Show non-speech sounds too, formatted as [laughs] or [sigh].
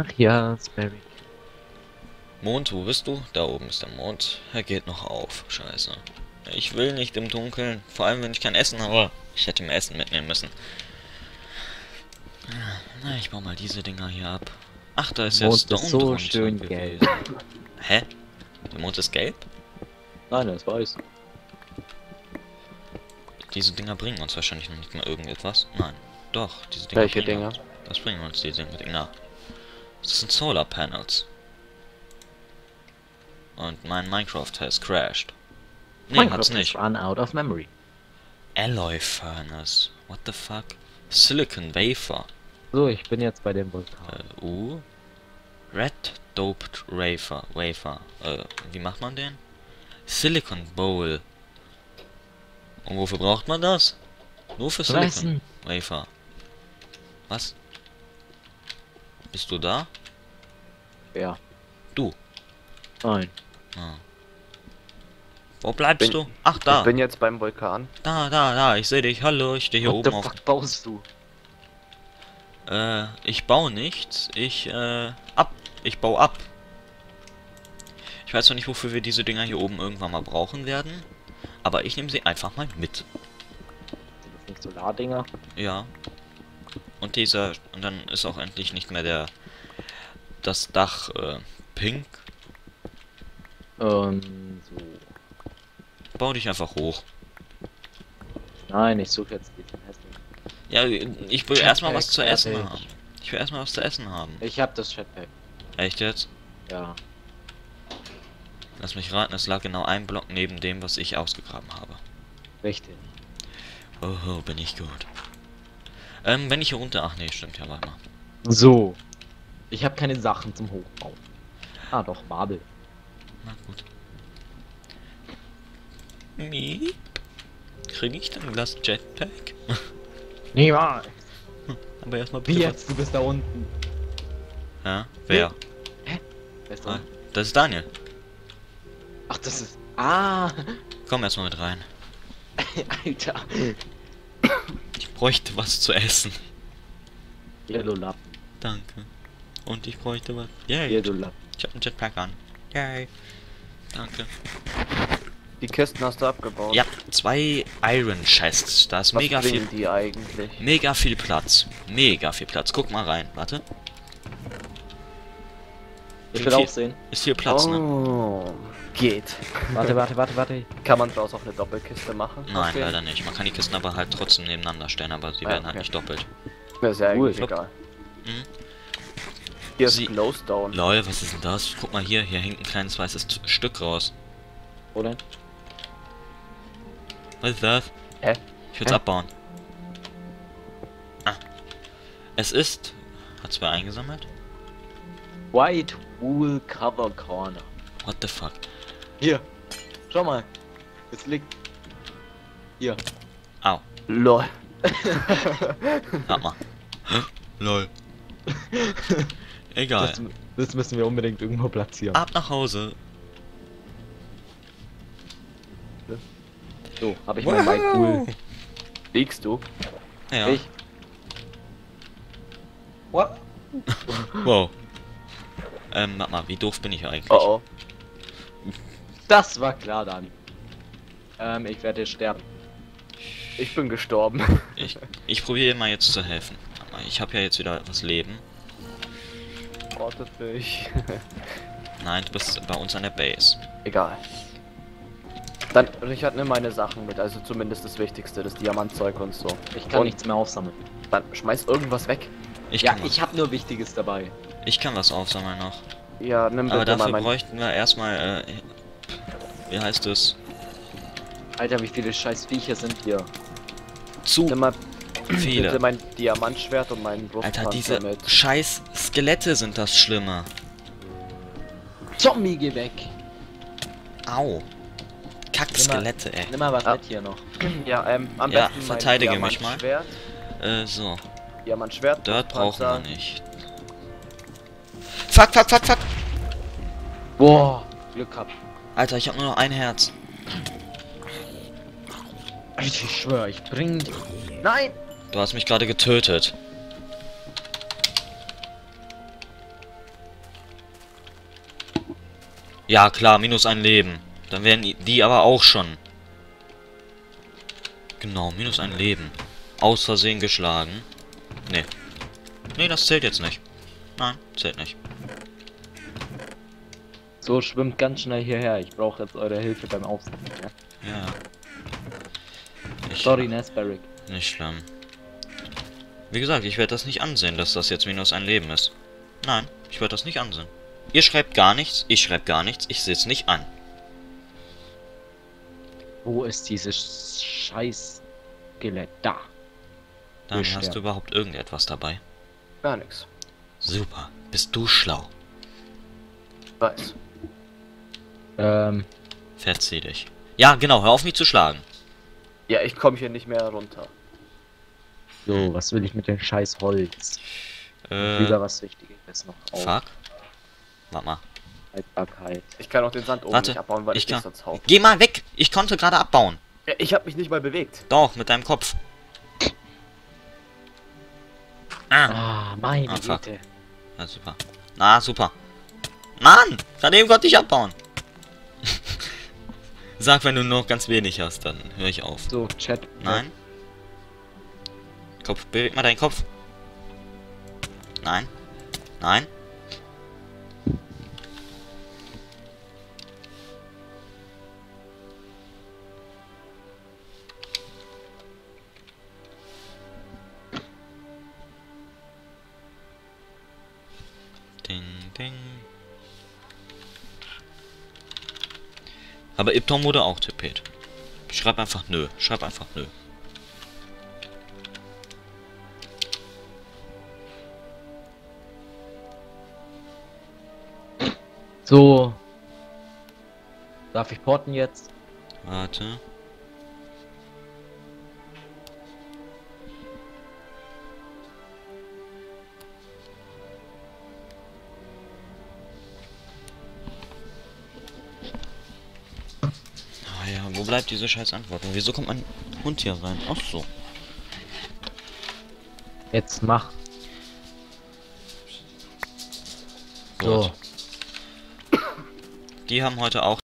Ach ja, Sperry. Mond, wo bist du? Da oben ist der Mond. Er geht noch auf. Scheiße. Ich will nicht im Dunkeln. Vor allem, wenn ich kein Essen habe. Ich hätte mir Essen mitnehmen müssen. Na, ich baue mal diese Dinger hier ab. Ach, da ist Mond jetzt ist Stone so drunter schön gelb. Hä? Der Mond ist gelb? Nein, das weiß. Diese Dinger bringen uns wahrscheinlich noch nicht mal irgendetwas. Nein. Doch, diese Dinger Welche Dinger? Uns. Das bringen uns diese Dinger. Das sind Solar Panels. Und mein Minecraft has crashed. Nee, Minecraft hat's nicht. Run out of memory. Alloy Furnace. What the fuck? Silicon Wafer. So, ich bin jetzt bei dem Vulkan. Äh, U. Red Doped Wafer. Wafer. Äh, wie macht man den? Silicon Bowl. Und wofür braucht man das? Nur für Silicon. Wafer. Was? Bist du da? Ja. Du. Nein. Ah. Wo bleibst Bin- du? Ach, da. Ich bin jetzt beim Vulkan. Da, da, da. Ich sehe dich. Hallo, ich stehe hier What the oben auf. fuck baust du? Äh, ich baue nichts. Ich, äh, ab. Ich baue ab. Ich weiß noch nicht, wofür wir diese Dinger hier oben irgendwann mal brauchen werden. Aber ich nehme sie einfach mal mit. Sind das nicht Solardinger? Ja. Und dieser, und dann ist auch endlich nicht mehr der, das Dach, äh, pink. Ähm, so. Bau dich einfach hoch. Nein, ich suche jetzt diesen hässlichen. Ja, ich will erstmal was zu essen fertig. haben. Ich will erstmal was zu essen haben. Ich hab das Jetpack. Echt jetzt? Ja. Lass mich raten, es lag genau ein Block neben dem, was ich ausgegraben habe. Richtig. Oh, bin ich gut. Ähm, wenn ich hier runter... Ach nee, stimmt ja, warte mal. So. Ich habe keine Sachen zum Hochbauen. Ah, doch, Marble. Na gut. Miep. Krieg ich dann das Jetpack? [laughs] Niemals. Aber erstmal Wie bitte... jetzt? Du bist da unten. Ja, wer? Wer ist da Ah, das ist Daniel. Ach, das ist. Ah! Komm erstmal mit rein. [laughs] Alter. Ich bräuchte was zu essen. Yellow Lab. Danke. Und ich bräuchte was. Yay. Yellow Lab. Ich hab ein Jetpack an. Yay. Danke. Die Kisten hast du abgebaut. Ja, zwei Iron Chests. Da ist Was mega viel, die eigentlich? mega viel Platz. Mega viel Platz. Guck mal rein. Warte. Ich will auch sehen. Ist viel Platz, ne? oh, geht. [laughs] Warte, warte, warte, warte. Kann man draus auch eine Doppelkiste machen? Nein, Okay. leider nicht. Man kann die Kisten aber halt trotzdem nebeneinander stellen, aber sie Ah, werden halt okay. nicht doppelt. Mir ist ja Cool. eigentlich egal. Mhm. Hier ist Sie- Glowstone. Lol, was ist denn das? Guck mal hier, hier hängt ein kleines weißes Stück raus. Wo denn? Was ist das? Hä? Ich Hä? abbauen. Ah. Es ist... Hat's wer eingesammelt? White Wool Cover Corner. What the fuck? Hier. Schau mal. Es liegt. Hier. Au. Lol. Warte mal. [laughs] Lol. [laughs] Egal. Das, das müssen wir unbedingt irgendwo platzieren. Ab nach Hause. So, habe ich mein White Wool. Liegst du? Ja. Ich. What? [laughs] Wow. Ähm, warte mal, wie doof bin ich eigentlich? Oh oh. Das war klar, Dani. Ähm, ich werde sterben. Ich bin gestorben. Ich, ich probiere mal jetzt zu helfen. Warte mal, Ich habe ja jetzt wieder was Leben. Wartet mich. [laughs] Nein, du bist bei uns an der Base. Egal. Dann, Richard, nimm meine Sachen mit, also zumindest das Wichtigste, das Diamantzeug und so. Ich kann Und nichts mehr aufsammeln. Dann schmeiß irgendwas weg. Ich ja, ich habe nur Wichtiges dabei. ich kann was aufsammeln noch. Ja, nimm Aber bitte mal dafür bräuchten wir erstmal, äh, wie heißt es? Alter, wie viele scheiß Viecher sind hier? Zu Nimm mal bitte viele. mein Diamantschwert und meinen Alter, Brustpanzer diese mit. scheiß Skelette sind das Schlimme. Zombie, geh weg! Au. Kack-Skelette, ey. Nimm mal was Ah. mit hier noch. Ja, ähm, am Ja, besten verteidige mich mal. Äh, so. Diamantschwert. Dirt brauchen wir nicht. Fuck, fuck, fuck, fuck. Boah, Glück gehabt. Alter, ich hab nur noch ein Herz. Alter, ich schwör, ich bring die. Nein! Du hast mich gerade getötet. Ja, klar, minus ein Leben. Dann werden die- aber auch schon. Genau, minus ein Leben. Aus Versehen geschlagen. Nee. Nee, das zählt jetzt nicht. Nein, zählt nicht. So, schwimmt ganz schnell hierher. Ich brauche jetzt eure Hilfe beim Aufsammeln. Ja? Ja. Ich, Sorry, Nesberic. Nicht schlimm. Wie gesagt, ich werde das nicht ansehen, dass das jetzt minus ein Leben ist. Nein, ich werde das nicht ansehen. Ihr schreibt gar nichts, ich schreibe gar nichts, ich sehe es nicht an. Wo ist dieses scheiß Skelett? Da. Dann Wir hast sterben. du überhaupt irgendetwas dabei. Gar nichts. Super, bist du schlau. Weiß. Ähm, Verzieh dich. Ja, genau, hör auf mich zu schlagen. Ja, ich komme hier nicht mehr runter. So, was will ich mit dem scheiß Holz? Äh, Wieder was Wichtiges noch auf. fuck. Warte mal. Haltbarkeit. Ich kann auch den Sand oben Warte, nicht abbauen, weil ich, ich kann- nicht sonst hau. Geh mal weg! Ich konnte gerade abbauen. Ja, ich habe mich nicht mal bewegt. Doch, mit deinem Kopf. Ah, Ah, meine Ah, fuck. Güte. na super. Na, super. Mann! Gerade eben konnte ich abbauen. [laughs] Sag, wenn du noch ganz wenig hast, dann höre ich auf. So, Chat. Nein. Kopf, beweg mal deinen Kopf. Nein. Nein. Ding, ding. Aber Iptom wurde auch tippet. Schreib einfach nö. Schreib einfach nö. So. Darf ich porten jetzt? Warte. Ah ja, wo bleibt diese scheiß Antwort? Und wieso kommt mein Hund hier rein? Ach so. Jetzt mach. So. Gut. Die haben heute auch